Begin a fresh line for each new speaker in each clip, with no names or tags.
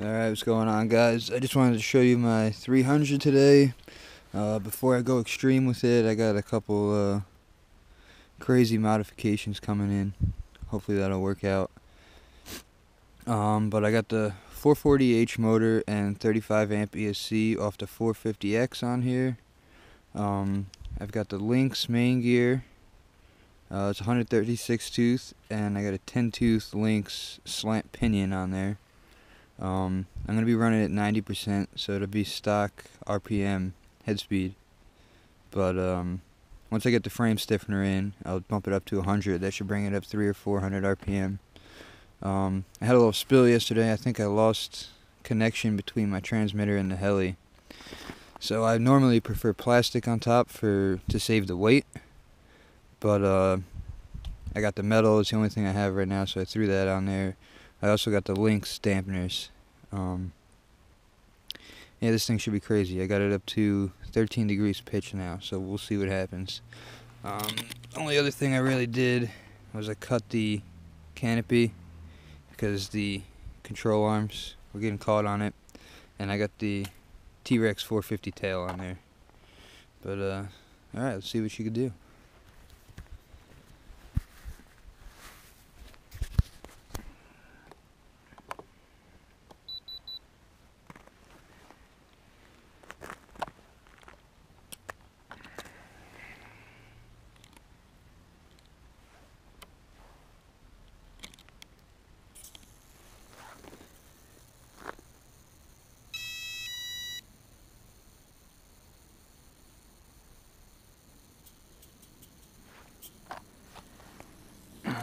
Alright, what's going on guys? I just wanted to show you my 300 today. Uh, before I go extreme with it, I got a couple uh, crazy modifications coming in. Hopefully that'll work out. Um, but I got the 440H motor and 35 amp ESC off the 450X on here. Um, I've got the Lynx main gear. Uh, it's 136 tooth and I got a 10 tooth Lynx slant pinion on there. Um, I'm going to be running at 90%, so it'll be stock RPM head speed. But um, once I get the frame stiffener in, I'll bump it up to 100. That should bring it up 3 or 400 RPM. Um, I had a little spill yesterday. I think I lost connection between my transmitter and the heli. So I normally prefer plastic on top for to save the weight. But uh, I got the metal. It's the only thing I have right now, so I threw that on there. I also got the Lynx dampeners. Um, yeah, this thing should be crazy. I got it up to 13 degrees pitch now, so we'll see what happens. Um, only other thing I really did was I cut the canopy because the control arms were getting caught on it, and I got the T-Rex 450 tail on there. But uh, all right, let's see what she could do.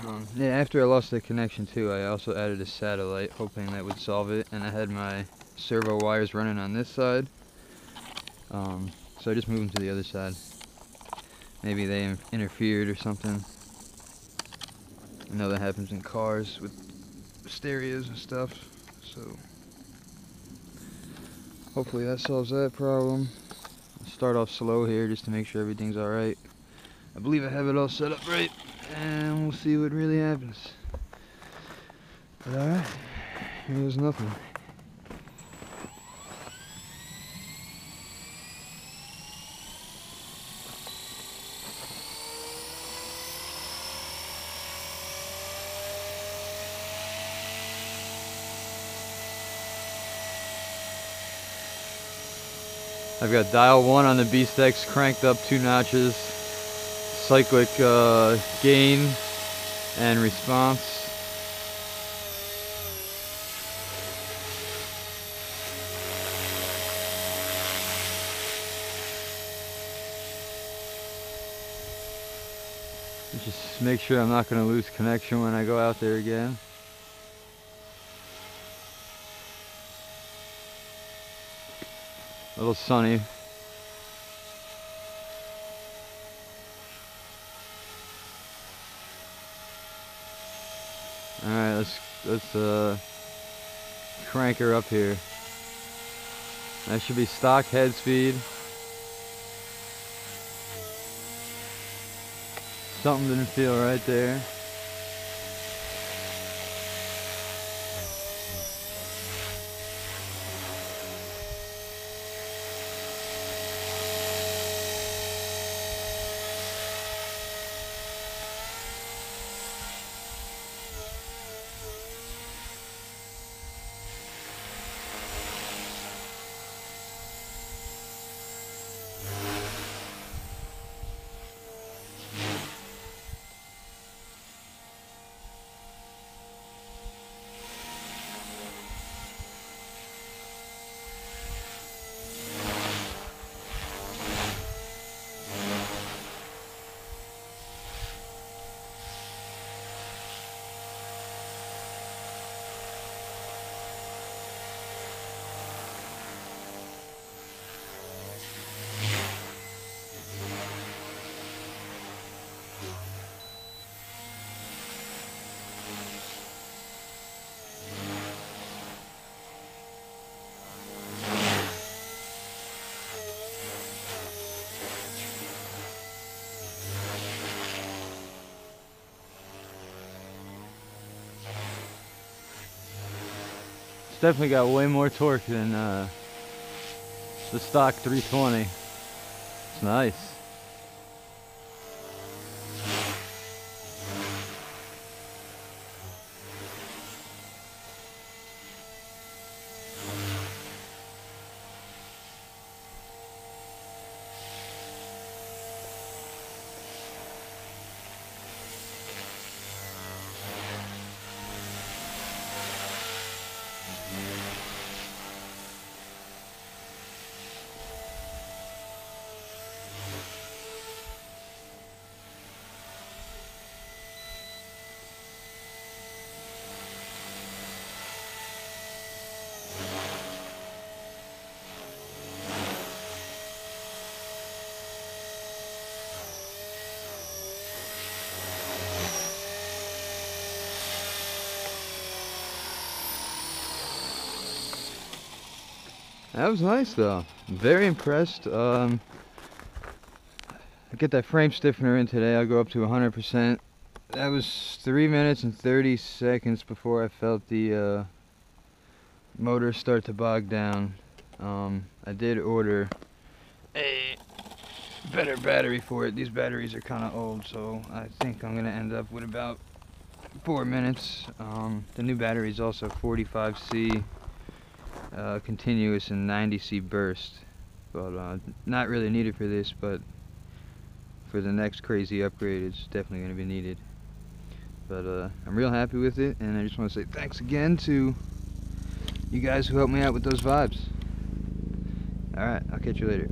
Um, yeah, after I lost the connection too, I also added a satellite, hoping that would solve it. And I had my servo wires running on this side. Um, so I just moved them to the other side. Maybe they interfered or something. I know that happens in cars with stereos and stuff. So hopefully that solves that problem. I'll start off slow here just to make sure everything's alright. I believe I have it all set up right and we'll see what really happens. But alright, here's nothing. I've got dial 1 on the Beast X cranked up two notches cyclic uh, gain and response. Just make sure I'm not going to lose connection when I go out there again. A little sunny, Alright, let's let's uh crank her up here. That should be stock head speed. Something didn't feel right there. It's definitely got way more torque than uh, the stock 320. It's nice. That was nice though. Very impressed. Um, I get that frame stiffener in today. I'll go up to 100%. That was 3 minutes and 30 seconds before I felt the uh, motor start to bog down. Um, I did order a better battery for it. These batteries are kind of old, so I think I'm going to end up with about 4 minutes. Um, the new battery is also 45C uh, continuous and 90C burst. But uh, not really needed for this but for the next crazy upgrade it's definitely going to be needed. But uh, I'm real happy with it and I just want to say thanks again to you guys who helped me out with those vibes. Alright I'll catch you later